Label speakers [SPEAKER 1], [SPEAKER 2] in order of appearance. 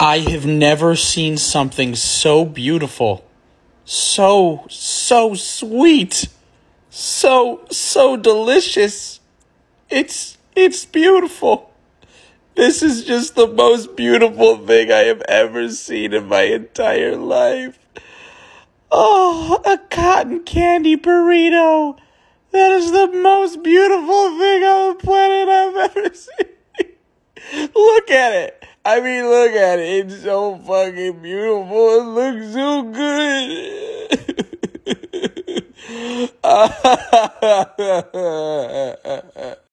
[SPEAKER 1] I have never seen something so beautiful, so, so sweet, so, so delicious. It's, it's beautiful. This is just the most beautiful thing I have ever seen in my entire life. Oh, a cotton candy burrito. That is the most beautiful thing on the planet I've ever seen. look at it. I mean, look at it. It's so fucking beautiful. It looks so good.